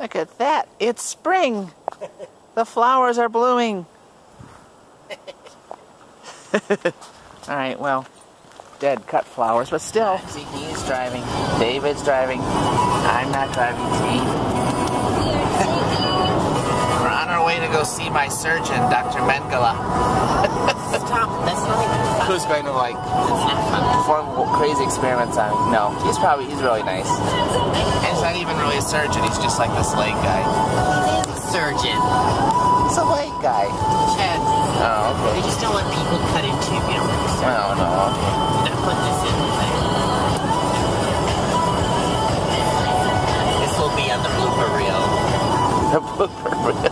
Look at that. It's spring. The flowers are blooming. All right, well, dead cut flowers, but still. See, he's driving. David's driving. I'm not driving. See? We're on our way to go see my surgeon, Dr. Mengele. Who's going to like That's not fun. perform crazy experiments on me? No, he's probably he's really nice. And he's not even really a surgeon. He's just like this leg guy. He is a surgeon. He's a leg guy. Chad, Oh, we okay. just don't want people cut into if you don't understand. Oh no. Okay. Now put this in. This will be on the blooper reel. The blooper reel.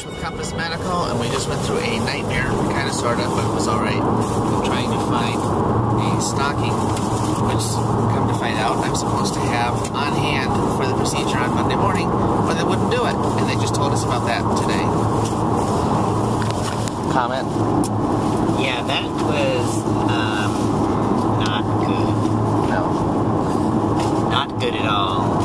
We just finished with Compass Medical, and we just went through a nightmare, kind of, sort of, but it was all right. Trying to find a stocking, which, come to find out, I'm supposed to have on hand for the procedure on Monday morning, but they wouldn't do it, and they just told us about that today. Comment? Yeah, that was um, not good. No. Not good at all.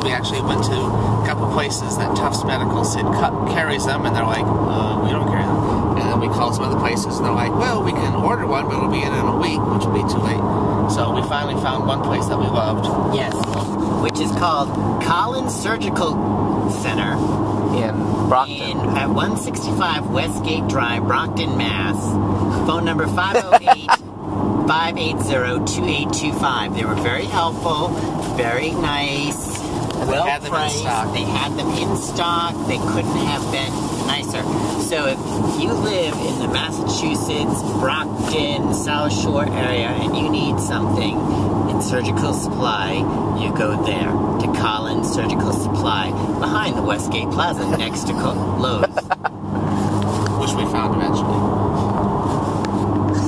Because we actually went to a couple places that Tufts Medical said cut, carries them, and they're like, uh, we don't carry them. And then we called some other places, and they're like, well, we can order one, but it'll be in in a week, which will be too late. So we finally found one place that we loved Yes, which is called Collins Surgical Center in Brockton. in at 165 Westgate Drive, Brockton, Mass. Phone number 508 580 2825. They were very helpful, very nice, And they well had them in priced. stock. They had them in stock. They couldn't have been nicer. So if you live in the Massachusetts, Brockton, South Shore area and you need something in surgical supply, you go there to Collins Surgical Supply behind the Westgate Plaza next to Lowe's. which we found eventually.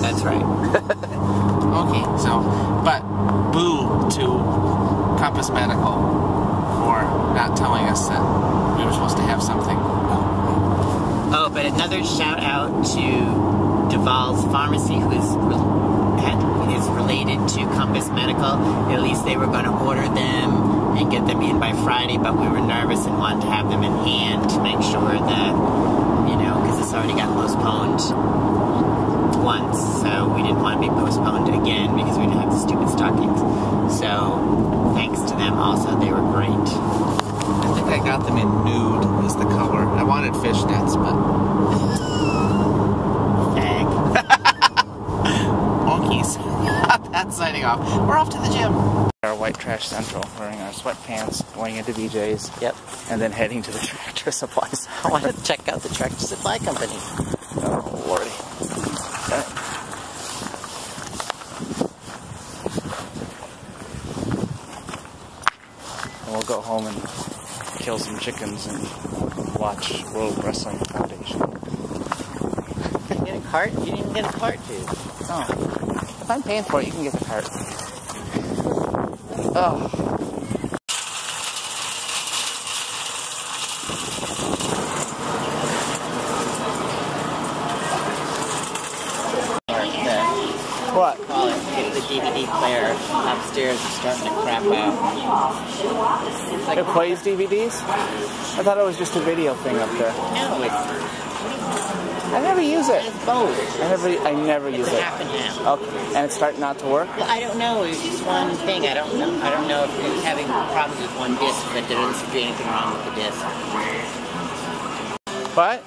That's right. Okay, so, but boo to Compass Medical for not telling us that we were supposed to have something. Oh, but another shout out to Duval's Pharmacy, who is is related to Compass Medical. At least they were going to order them and get them in by Friday, but we were nervous and wanted to have them in hand to make sure that you know because it's already got postponed once, so we didn't want to be postponed again because we didn't have the stupid stockings. So thanks to them, also they were great. I got them in nude is the color. I wanted fishnets, but Egg. monkeys. That's signing off. We're off to the gym. Our white trash central, wearing our sweatpants, going into BJ's, Yep. and then heading to the tractor supply. I want to check out the Tractor Supply Company. Oh, lordy. Okay. And we'll go home and kill some chickens and watch World Wrestling Foundation. Get a cart? You didn't get a cart, dude. Oh. If I'm paying for it, you can get the cart. Oh. What? Call it. Get the DVD player upstairs is starting to crap out. Like, It plays DVDs? I thought it was just a video thing up there. No, it's, I never use it. it's both. I never, I never use it. half and half. Okay, and it's starting not to work. Well, I don't know. It's just one thing. I don't know. I don't know if it's having problems with one disc, but there doesn't seem to be anything wrong with the disc. What?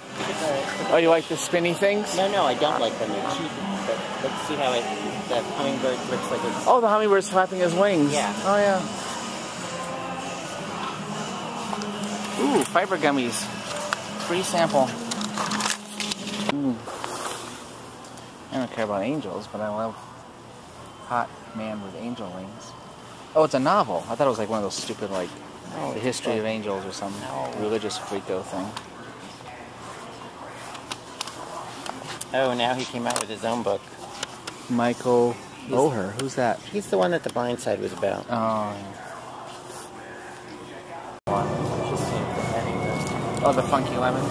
Oh, you like the spinny things? No, no, I don't like them. They're cheap. But let's see how it, the hummingbird looks like it's. Oh, the hummingbird's flapping his wings. Yeah. Oh, yeah. Ooh, fiber gummies. Free sample. Mm. I don't care about angels, but I love hot man with angel wings. Oh, it's a novel. I thought it was like one of those stupid, like, No, the history like- of angels or some No. religious freako thing. Oh, now he came out with his own book. Michael Oher. Who's that? He's the one that The Blind Side was about. Oh. Oh, the Funky Lemon.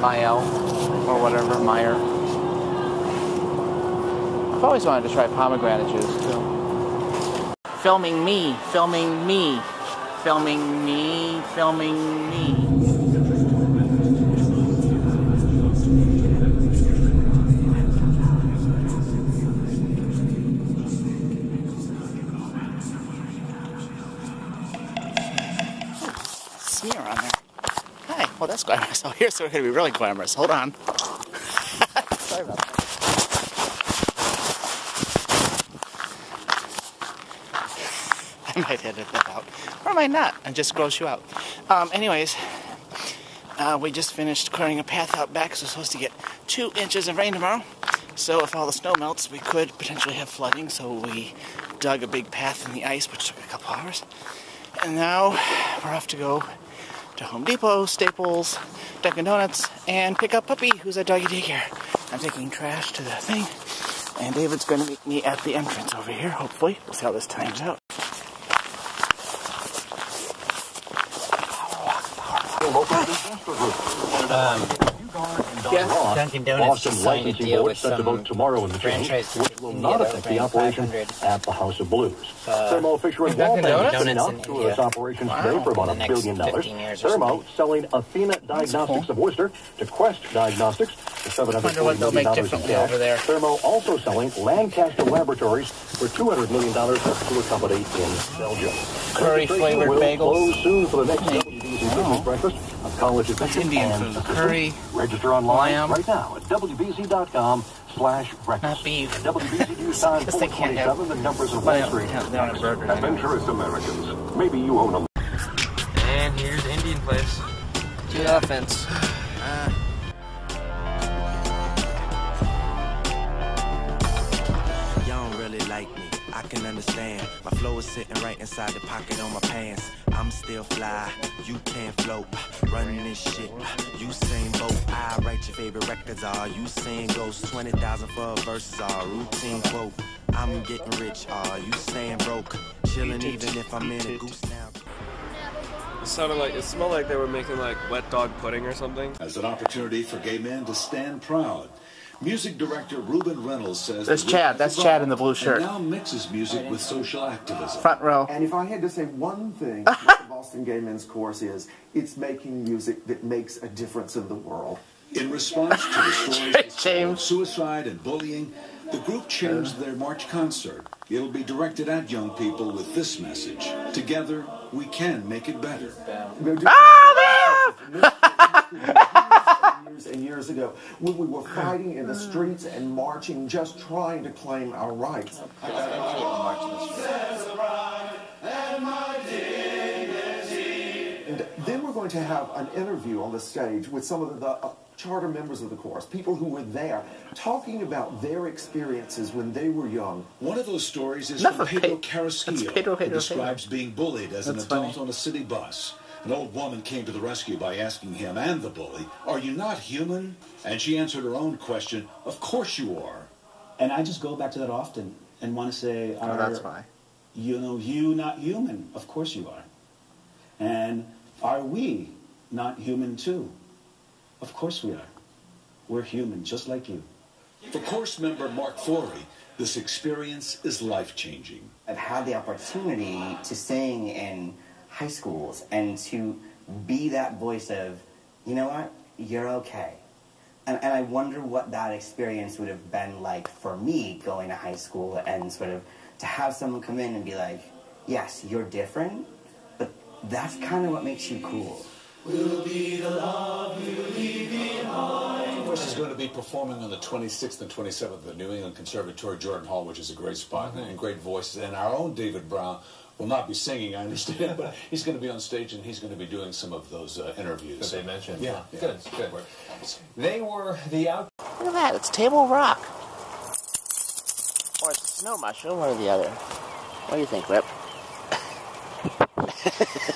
Mael. Or whatever. Meyer. I've always wanted to try pomegranate juice, too. Filming me. Filming me. Filming me. Filming me. That's glamorous. Oh, here's where we're going to be really glamorous. Hold on. Sorry about that. I might edit that out. Or I might not and just gross you out. Um, anyways, uh, we just finished clearing a path out back, so we're supposed to get two inches of rain tomorrow. So if all the snow melts, we could potentially have flooding. So we dug a big path in the ice, which took a couple hours. And now we're off to go to Home Depot, Staples, Dunkin' Donuts, and pick up Puppy, who's at doggy daycare. I'm taking trash to the thing, and David's going to meet me at the entrance over here, hopefully. We'll see how this times out. Yes. Dunkin' Donuts just Boston signed a licensing deal board with set to vote tomorrow in the change, which will not affect the operation at the House of Blues. uh, Thermo Fisher and Dunkin' Walton Donuts? spinning Donuts up in through its operations Wow. today for about a billion dollars. 15 years or Thermo something. selling Athena Diagnostics cool. of Worcester to Quest Diagnostics for seven hundred Wonder what they'll over there. Thermo also selling Lancaster Laboratories for two hundred million dollars to a company in Belgium. Curry flavored will bagels. Close soon for the next WBZ Business Breakfast of college admission Indian and food. Curry, Register online lamb. right now at wbz.com slash breakfast. Not beef. WBZ News Time they can't have- 427, the numbers of Well, Wall Street. they they don't have burgers. anyway. Adventurous Americans. Maybe you own a And here's Indian place. To the offense. Can understand. My flow is sitting right inside the pocket on my pants. I'm still fly, you can't float. Running this shit, you sing boat. I write your favorite records, are you sing ghosts? 20,000 for a verses, are routine quote. I'm getting rich, are you saying broke? Chilling even if I'm in a goose now. It sounded like it smelled like they were making like wet dog pudding or something. as an opportunity for gay men to stand proud. Music director Reuben Reynolds says That's the Chad. That's Chad in the blue shirt. Now mixes music with social activism. Front row. And if I had to say one thing with the Boston Gay Men's Chorus is, it's making music that makes a difference in the world. In response to the stories of suicide and bullying, the group changed uh. their March concert. It'll be directed at young people with this message: Together, we can make it better. years and years ago, when we were fighting in the streets and marching, just trying to claim our rights. And then we're going to have an interview on the stage with some of the uh, charter members of the chorus, people who were there, talking about their experiences when they were young. One of those stories is Enough from Pedro Pe- Carrasquillo, who describes being bullied as an adult funny. on a city bus. An old woman came to the rescue by asking him and the bully, Are you not human? And she answered her own question, Of course you are. And I just go back to that often and want to say, Oh, are, that's why. you know, you not human? Of course you are. And are we not human too? Of course we are. We're human, just like you. For course member Mark Forey, this experience is life changing. I've had the opportunity to sing in high schools and to be that voice of, you know what, you're okay. And, and I wonder what that experience would have been like for me going to high school and sort of to have someone come in and be like, yes, you're different, but that's kind of what makes you cool. We'll be the love you leave He's going to be performing on the 26th and 27th at the New England Conservatory, Jordan Hall, which is a great spot mm-hmm. and great voices. And our own David Brown will not be singing, I understand, but he's going to be on stage and he's going to be doing some of those uh, interviews. That they mentioned. Yeah, yeah. Good, good. They were the out. Look at that. It's Table Rock. Or it's a snow mushroom, one or the other. What do you think, Rip?